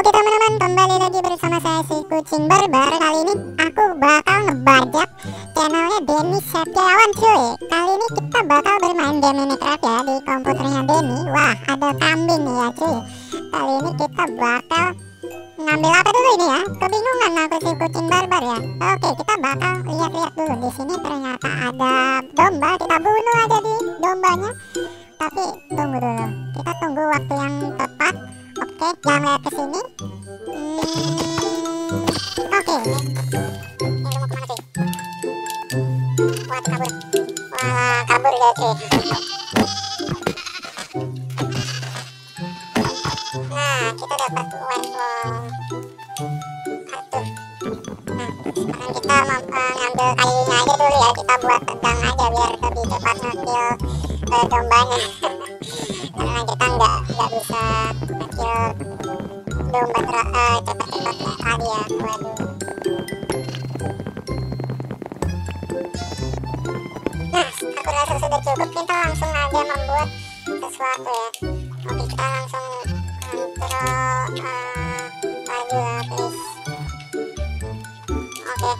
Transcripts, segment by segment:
Oke teman-teman, kembali lagi bersama saya si Kucing Barbar. Kali ini aku bakal ngebajak channelnya Denny Setiawan cuy. Kali ini kita bakal bermain game Minecraft ya di komputernya Denny. Wah, ada kambing nih ya cuy. Kali ini kita bakal ngambil apa dulu ini ya? Kebingungan aku si Kucing Barbar ya. Oke, kita bakal lihat-lihat dulu. Di sini ternyata ada domba. Kita bunuh aja di dombanya. Tapi tunggu dulu. Kita tunggu waktu yang tepat jangan lihat ke sini. Hmm, Oke. Eh, sih? Wah, kabur. Wah, kabur ya cuy. Sudah cukup. Kita langsung aja membuat sesuatu ya. Oke, kita langsung kontrol eh, lagi lah, please. Oke.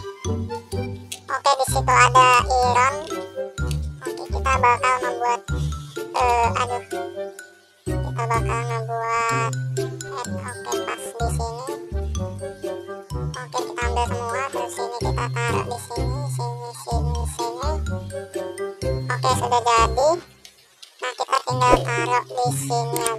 Oke, di situ ada iron. Oke, kita bakal membuat eh aduh. Kita bakal ngebuat Oke, sudah jadi. Nah, kita tinggal taruh di sini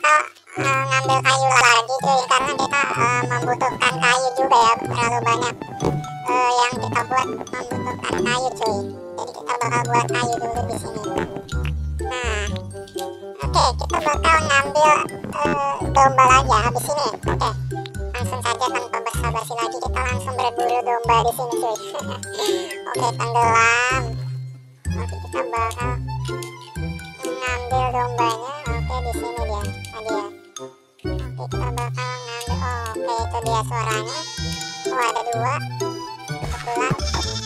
bakal uh, ngambil kayu lagi cuy karena kita uh, membutuhkan kayu juga ya terlalu banyak uh, yang kita buat membutuhkan kayu cuy. Jadi kita bakal buat kayu dulu di sini. Nah, oke kita bakal ngambil uh, domba lagi ya habis ini. Oke, langsung saja tanpa basa-basi lagi kita langsung berburu domba di sini cuy. oke tenggelam. Oke kita bakal ngambil dombanya. Oke itu dia suaranya. Oh ada dua. Kebetulan.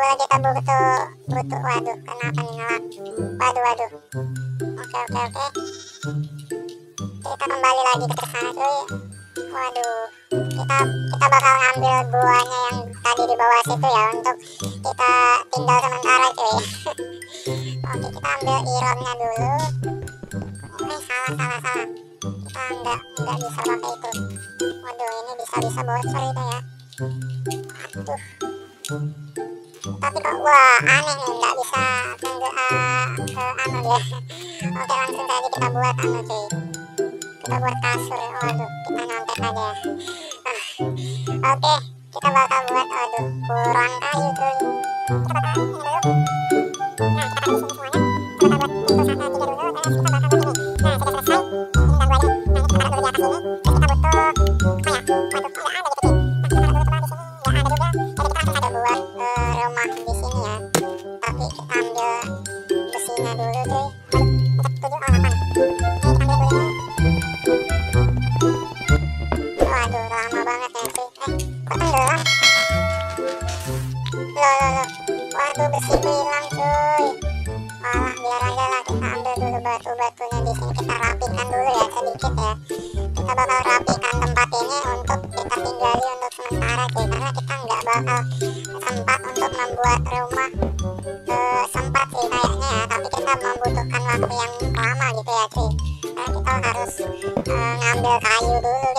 Pula kita butuh butuh. Waduh kenapa nih ngelap? Waduh waduh. Oke oke oke. Kita kembali lagi ke sana cuy. Waduh, kita kita bakal ngambil buahnya yang tadi di bawah situ ya untuk kita tinggal sementara cuy. Oke, kita ambil ironnya dulu. Eh, salah salah salah. Kita nggak nggak bisa pakai itu. Waduh, ini bisa bisa bocor itu ya. Aduh. Tapi kok wah aneh nih nggak bisa tunggu uh, ke anu dia. Oke, langsung saja kita buat anu cuy. Kita buat kasur waduh kita nyontek aja Ah, oke. Kita bakal buat aduh kurang kayu cuy. Kita bakal ini dulu. Nah kita sini semuanya uh, ngambil kayu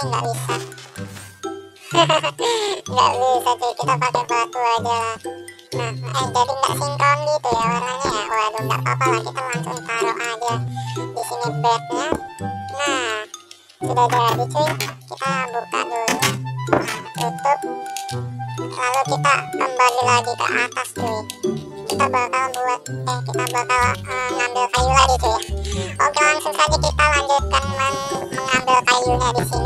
nggak bisa. Nggak bisa cuy kita pakai batu aja lah. Nah eh jadi nggak sinkron gitu ya warnanya ya. Waduh nggak apa-apa lah kita langsung taruh aja di sini bednya nah sudah jadi cuy. Kita buka dulu. Tutup. Lalu kita kembali lagi ke atas cuy. Kita bakal buat eh kita bakal uh, ngambil kayu lagi cuy. Oke langsung saja kita lanjutkan men mengambil kayunya di sini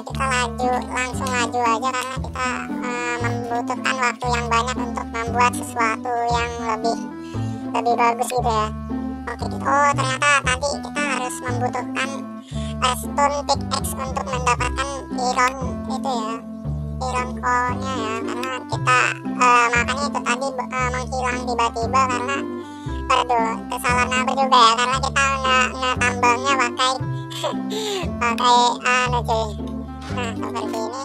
Kita laju, langsung laju aja karena kita eh, membutuhkan waktu yang banyak untuk membuat sesuatu yang lebih lebih bagus gitu ya. Oke, oh ternyata tadi kita harus membutuhkan eh, stone pickaxe untuk mendapatkan iron itu ya. Iron core-nya ya karena kita eh, makanya itu tadi eh, menghilang tiba-tiba karena aduh kesalahan aku juga ya karena kita nggak nggak tambangnya pakai pakai anu cuy nah seperti ini.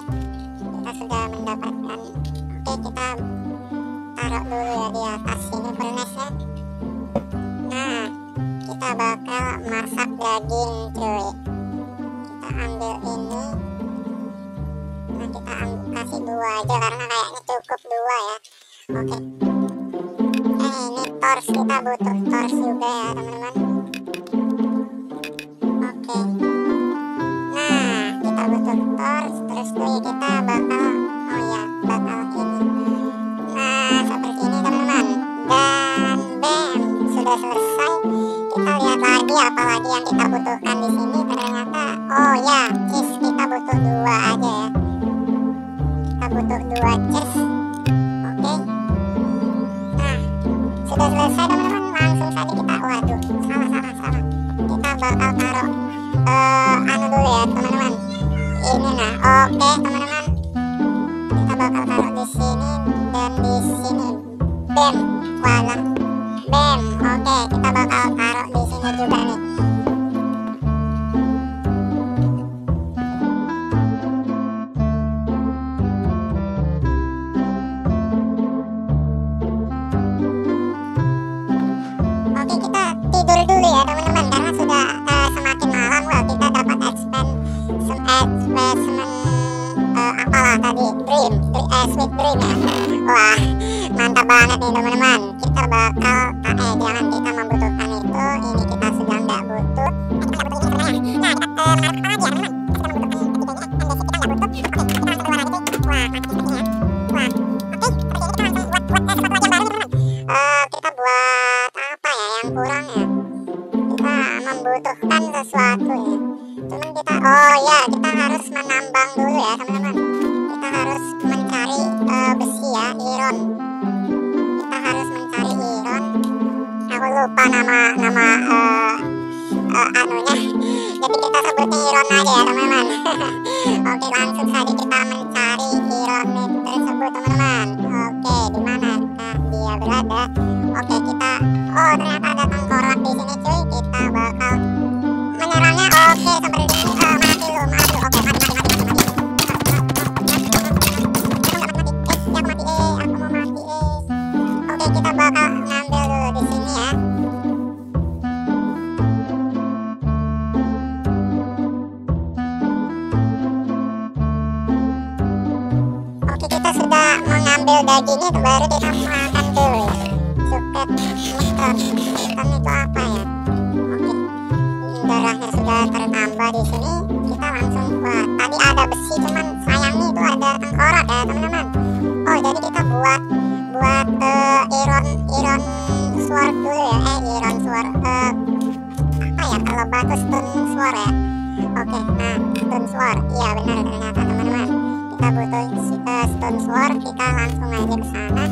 Kita sudah mendapatkan. Oke kita taruh dulu ya di atas sini furnace-nya nah kita bakal masak daging cuy. Kita ambil ini. Nah kita ambil, kasih dua aja karena kayaknya cukup dua ya. Oke. Eh ini torch kita butuh torch juga ya teman-teman. Oke butuh torch terus tuh kita bakal oh ya bakal ini. Nah seperti ini teman-teman. Dan bam sudah selesai. Kita lihat lagi apa lagi yang kita butuhkan di sini. Ternyata oh ya cheese kita butuh dua aja ya. Kita butuh dua cheese oke. Nah sudah selesai teman-teman. Langsung saja kita waduh salah salah salah. Kita bakal taruh eh anu dulu ya teman-teman ini nah. Oke teman-teman. Kita bakal taruh di sini dan di sini. Bam wala. Bam oke. Kita bakal taruh di sini juga nih tadi dream, Dre- eh, sweet dream ya wah mantap banget nih teman-teman. Kita bakal eh jangan kita membutuhkan Iron. Kita harus mencari Iron. Aku lupa nama nama uh, uh, anunya. Jadi kita sebutnya Iron aja ya teman-teman. Oke langsung saja kita men mengambil dagingnya baru kita makan dulu ya. Suket mutton Mutton itu apa ya? Oke. Darahnya sudah tertambah di sini. Kita langsung buat tadi ada besi cuman sayangnya itu ada tengkorak ya teman-teman. Oh jadi kita buat buat uh, iron iron sword dulu ya. Eh iron sword uh, apa ya? Kalau batu stone sword ya. Oke nah stone sword. Iya benar ternyata teman-teman kita butuh uh, stone sword kita langsung aja ke sana.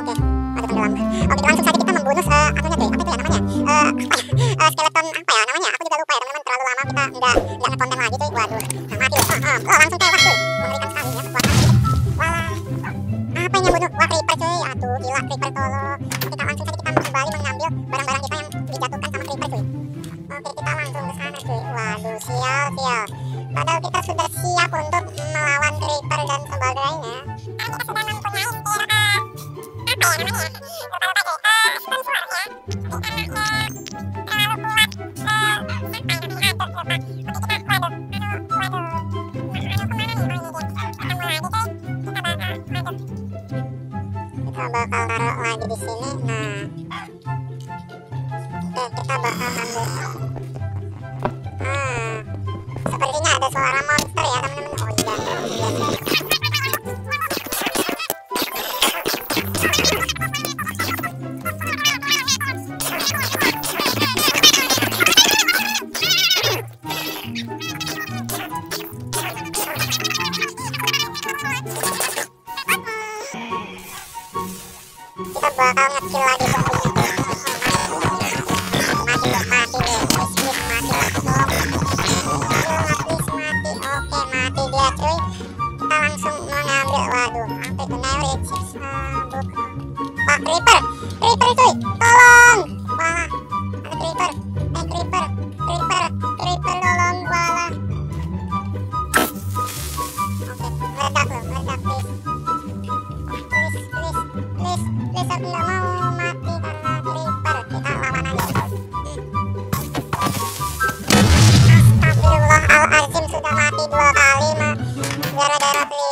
Oke ada tenggelam oke langsung saja kita membunuh uh, anunya deh apa itu ya namanya? Uh, ya? Uh, skeleton apa ya namanya? Aku juga lupa ya teman-teman. Terlalu lama kita nggak nggak ngekonten lagi tuh waduh nah mati. Oh, oh, oh, langsung tewas tuh mengerikan sekali ya kekuatan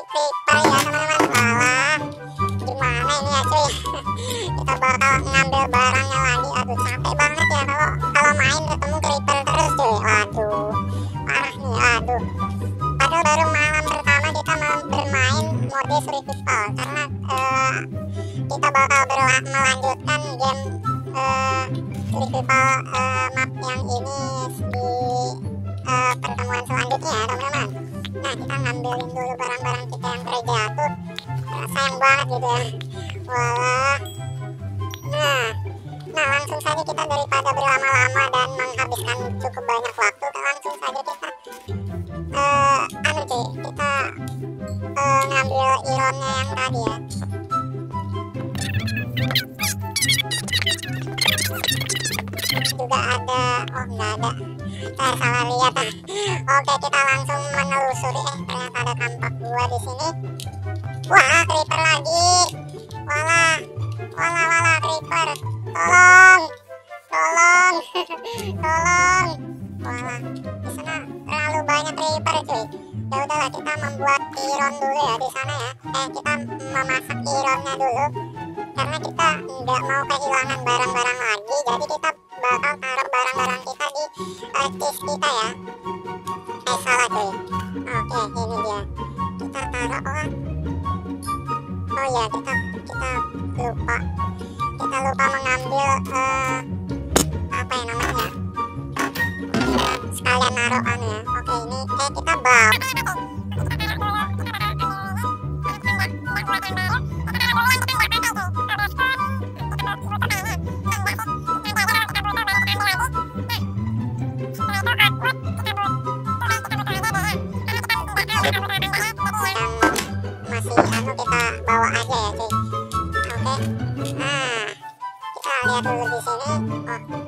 creeper ya teman-teman malah gimana ini ya cuy? Kita bakal ngambil barangnya lagi. Aduh capek banget ya kalau kalau main ketemu creeper terus cuy. Waduh parah nih aduh padahal baru malam pertama kita bermain mode survival karena eh, kita bakal melanjutkan game eh, survival eh, map yang ini di eh, pertemuan selanjutnya ya teman-teman nah kita ngambilin dulu barang-barang kita yang terjatuh Nah, sayang banget gitu ya. Nah nah langsung saja kita daripada berlama-lama dan menghabiskan ironnya dulu. Karena kita nggak mau kehilangan barang-barang lagi jadi kita bakal taruh barang-barang kita di uh, kita ya. Eh salah cuy. Oke ini dia. Kita taruh oh. Oh ya kita kita lupa. Kita lupa mengambil eh apa ya namanya? Sekalian naruh anu ya. Oke ini eh kita bawa kita bawa aja ya cuy oke. Nah kita lihat dulu di sini. Oh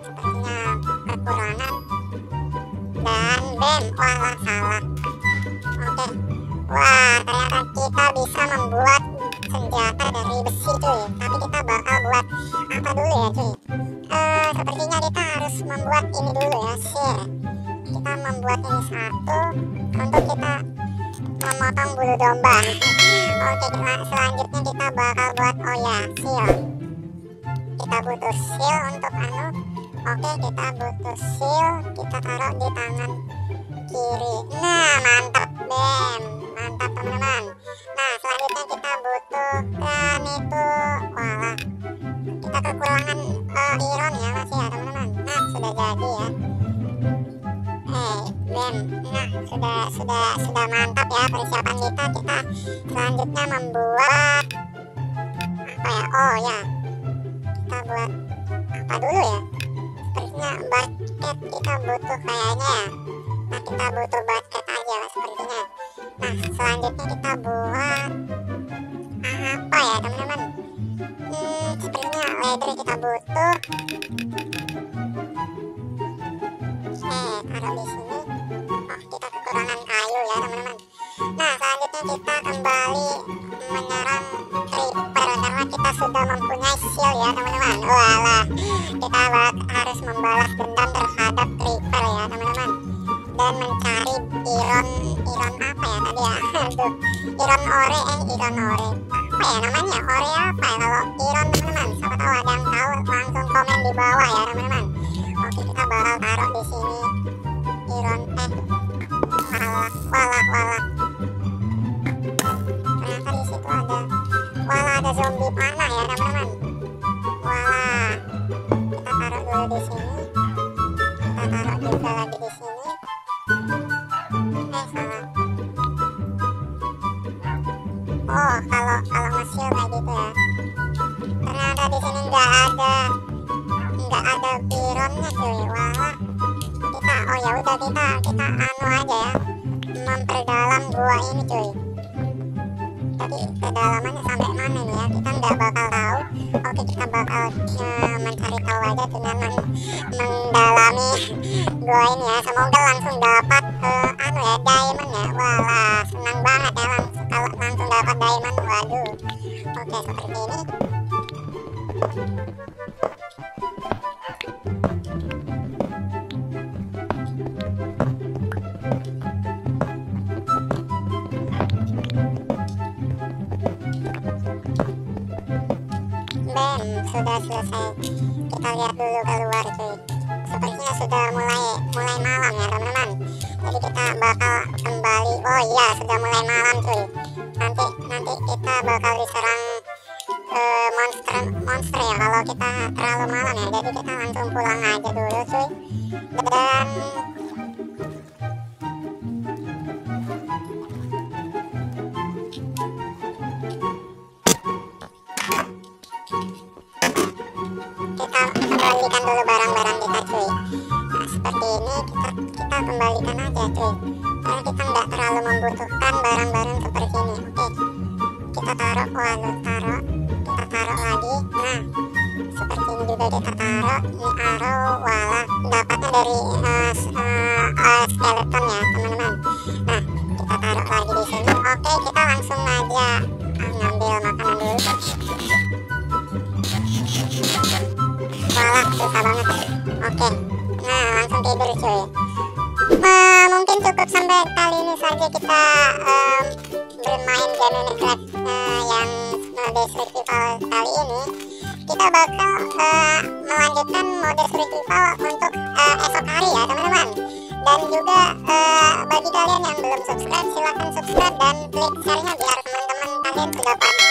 butuh seal untuk anu. Oke kita butuh seal. Kita taruh di tangan kiri. Nah mantap bem. Mantap teman-teman. Nah selanjutnya kita butuhkan itu. Wala. Kita kekurangan uh, iron ya masih ya teman-teman. Nah sudah jadi ya. Bem. Nah sudah sudah sudah mantap ya persiapan kita. Kita selanjutnya membuat apa ya? Oh ya kita buat apa dulu ya? Sepertinya basket kita butuh kayaknya ya. Nah kita butuh basket aja sepertinya. Nah selanjutnya kita buat apa ya teman-teman? Hmm, sepertinya leather kita butuh walah kita harus membalas dendam terhadap creeper ya teman-teman. Dan mencari iron iron apa ya tadi ya? Aduh iron ore eh iron ore. Apa ya namanya? Ore apa ya kalau iron teman-teman? Siapa tahu ada yang tahu langsung komen di bawah ya teman-teman tapi kedalamannya sampai mana nih ya? Kita nggak bakal tahu. Oke kita bakal uh, mencari tahu aja dengan men mendalami gua ini ya. Semoga langsung dapat uh, anu ya diamond ya. Walah senang banget ya langsung kalau langsung dapat diamond. Waduh. Oke seperti ini selesai kita lihat dulu keluar cuy sepertinya sudah mulai mulai malam ya teman-teman. Jadi kita bakal kembali. Oh iya sudah mulai malam cuy. Nanti nanti kita bakal diserang uh, monster monster ya kalau kita terlalu malam ya. Jadi kita langsung pulang aja dulu cuy. Dan kembalikan aja cuy. Karena kita nggak terlalu membutuhkan barang-barang seperti ini. Oke kita taruh waduh taruh kita taruh lagi. Nah seperti ini juga kita taruh ini arrow wala. Dapatnya dari uh, subscribe silahkan subscribe dan klik share-nya biar teman-teman kalian sudah pada